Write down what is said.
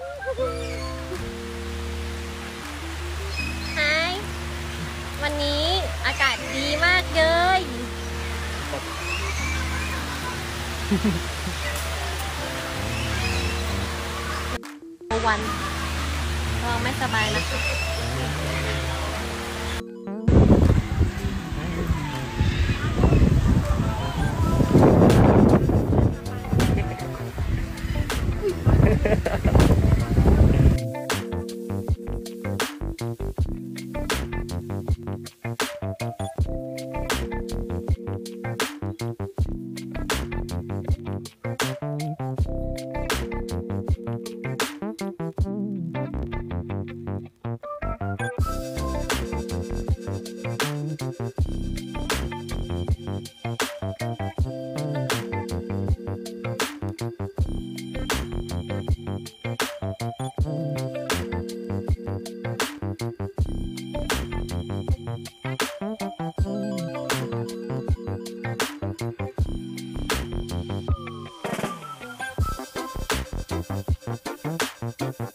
ไฮวันนี้อากาศดีมากเลย วันเราไม่สบายนะคะ Thank Thank